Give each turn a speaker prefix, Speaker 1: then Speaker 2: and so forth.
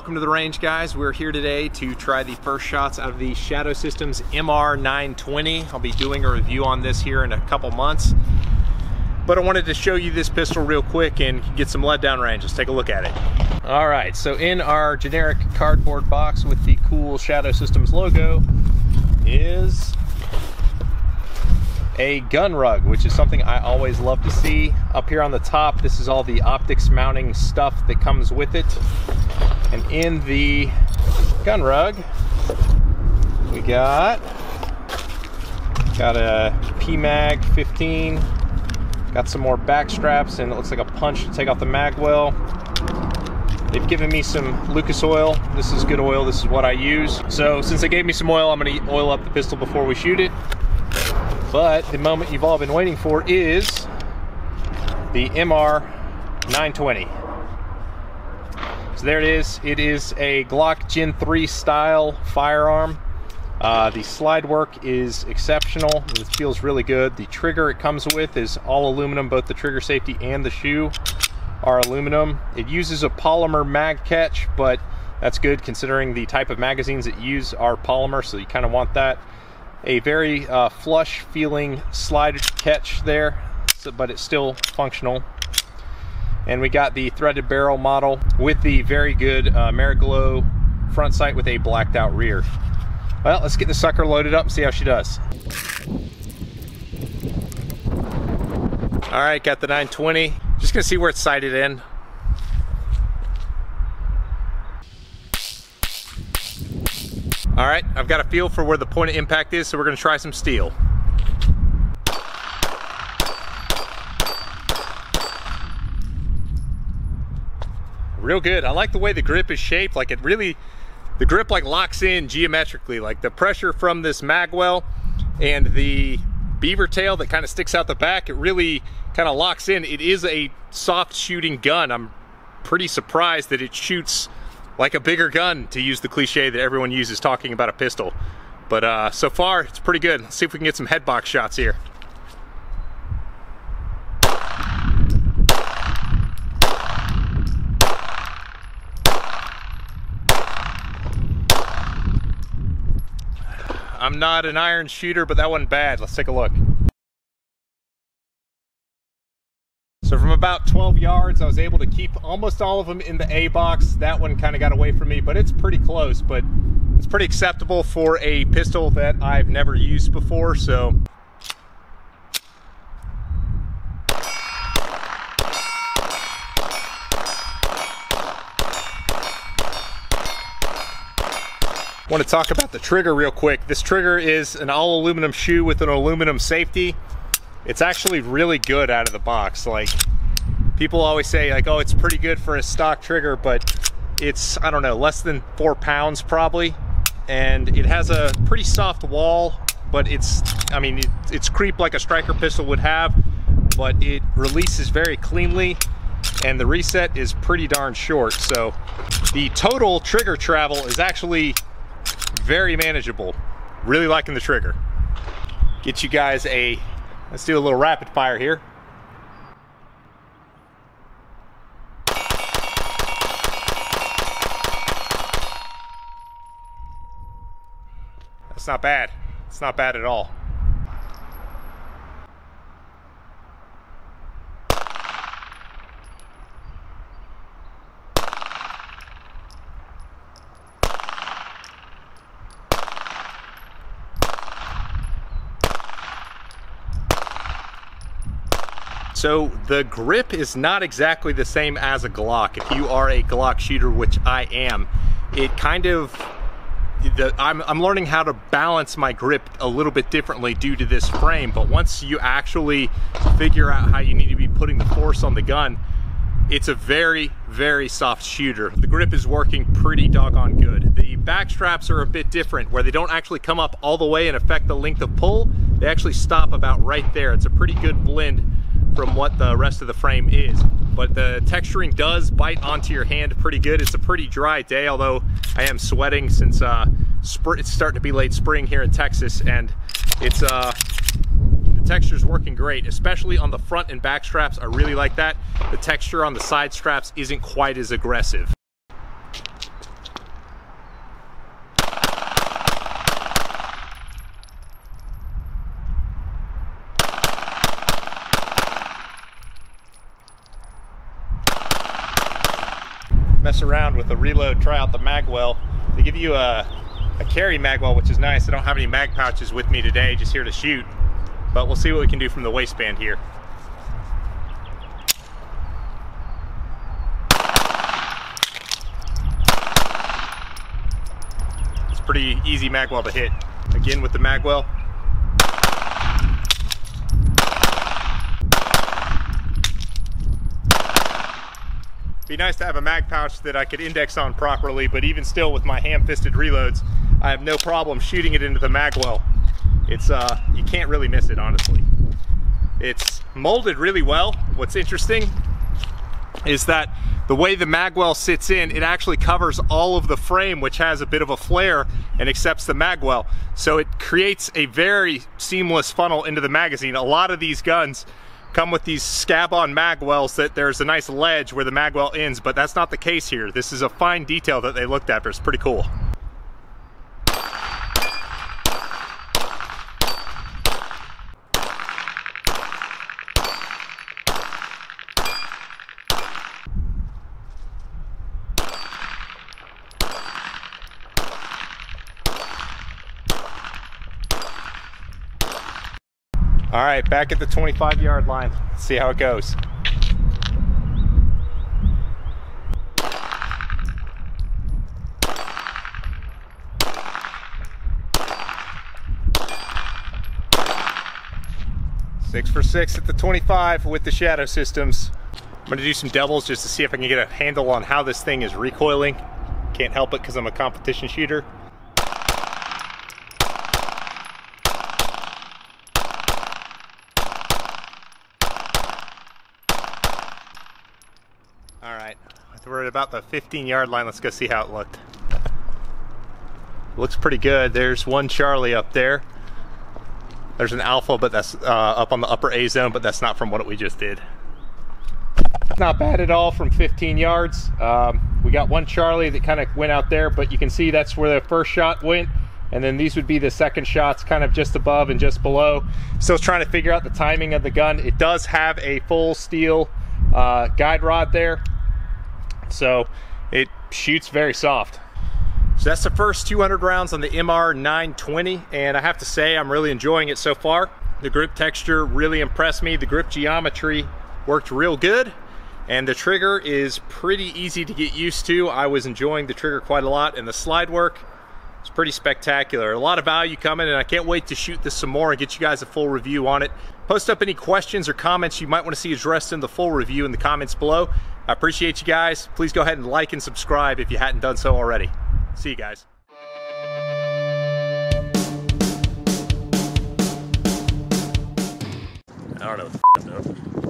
Speaker 1: Welcome to the range guys. We're here today to try the first shots of the Shadow Systems MR920. I'll be doing a review on this here in a couple months. But I wanted to show you this pistol real quick and get some lead down range. Let's take a look at it. All right, so in our generic cardboard box with the cool Shadow Systems logo is a gun rug, which is something I always love to see. Up here on the top, this is all the optics mounting stuff that comes with it. And in the gun rug, we got, got a PMAG 15, got some more back straps, and it looks like a punch to take off the mag well. They've given me some Lucas oil. This is good oil, this is what I use. So since they gave me some oil, I'm gonna oil up the pistol before we shoot it. But the moment you've all been waiting for is the MR 920. So there it is. It is a Glock Gen 3 style firearm. Uh, the slide work is exceptional. It feels really good. The trigger it comes with is all aluminum. Both the trigger safety and the shoe are aluminum. It uses a polymer mag catch, but that's good considering the type of magazines it use are polymer, so you kind of want that a very uh, flush feeling slide catch there, but it's still functional. And we got the threaded barrel model with the very good uh, Ameriglo front sight with a blacked out rear. Well, let's get the sucker loaded up and see how she does. All right, got the 920. Just gonna see where it's sighted in. All right, I've got a feel for where the point of impact is, so we're gonna try some steel. Real good. I like the way the grip is shaped. Like it really, the grip like locks in geometrically. Like the pressure from this magwell and the beaver tail that kind of sticks out the back, it really kind of locks in. It is a soft shooting gun. I'm pretty surprised that it shoots like a bigger gun to use the cliche that everyone uses talking about a pistol. But uh, so far, it's pretty good. Let's see if we can get some headbox shots here. I'm not an iron shooter, but that wasn't bad. Let's take a look. So from about 12 yards, I was able to keep almost all of them in the A box. That one kind of got away from me, but it's pretty close, but it's pretty acceptable for a pistol that I've never used before, so. Want to talk about the trigger real quick. This trigger is an all aluminum shoe with an aluminum safety it's actually really good out of the box. Like people always say like, oh, it's pretty good for a stock trigger, but it's, I don't know, less than four pounds probably. And it has a pretty soft wall, but it's, I mean, it, it's creep like a striker pistol would have, but it releases very cleanly and the reset is pretty darn short. So the total trigger travel is actually very manageable. Really liking the trigger. Get you guys a Let's do a little rapid fire here. That's not bad. It's not bad at all. So the grip is not exactly the same as a Glock. If you are a Glock shooter, which I am, it kind of, the, I'm, I'm learning how to balance my grip a little bit differently due to this frame. But once you actually figure out how you need to be putting the force on the gun, it's a very, very soft shooter. The grip is working pretty doggone good. The back straps are a bit different where they don't actually come up all the way and affect the length of pull. They actually stop about right there. It's a pretty good blend from what the rest of the frame is. But the texturing does bite onto your hand pretty good. It's a pretty dry day, although I am sweating since uh, it's starting to be late spring here in Texas, and it's uh, the texture's working great, especially on the front and back straps. I really like that. The texture on the side straps isn't quite as aggressive. Mess around with the reload, try out the Magwell. They give you a, a carry Magwell, which is nice. I don't have any mag pouches with me today, just here to shoot. But we'll see what we can do from the waistband here. It's pretty easy Magwell to hit. Again with the Magwell, be nice to have a mag pouch that I could index on properly, but even still with my ham-fisted reloads, I have no problem shooting it into the magwell. It's, uh, you can't really miss it, honestly. It's molded really well. What's interesting is that the way the magwell sits in, it actually covers all of the frame, which has a bit of a flare and accepts the magwell. So it creates a very seamless funnel into the magazine. A lot of these guns come with these scab-on magwells that there's a nice ledge where the magwell ends, but that's not the case here. This is a fine detail that they looked after. It's pretty cool. All right, back at the 25 yard line. Let's see how it goes. Six for six at the 25 with the shadow systems. I'm gonna do some doubles just to see if I can get a handle on how this thing is recoiling. Can't help it because I'm a competition shooter. All right, we're at about the 15 yard line. Let's go see how it looked. Looks pretty good. There's one Charlie up there. There's an Alpha, but that's uh, up on the upper A zone, but that's not from what we just did. Not bad at all from 15 yards. Um, we got one Charlie that kind of went out there, but you can see that's where the first shot went. And then these would be the second shots kind of just above and just below. Still trying to figure out the timing of the gun. It does have a full steel uh, guide rod there. So it shoots very soft. So that's the first 200 rounds on the MR 920 and I have to say I'm really enjoying it so far. The grip texture really impressed me. The grip geometry worked real good and the trigger is pretty easy to get used to. I was enjoying the trigger quite a lot and the slide work is pretty spectacular. A lot of value coming and I can't wait to shoot this some more and get you guys a full review on it. Post up any questions or comments you might want to see addressed in the full review in the comments below. I appreciate you guys. Please go ahead and like and subscribe if you hadn't done so already. See you guys. I don't know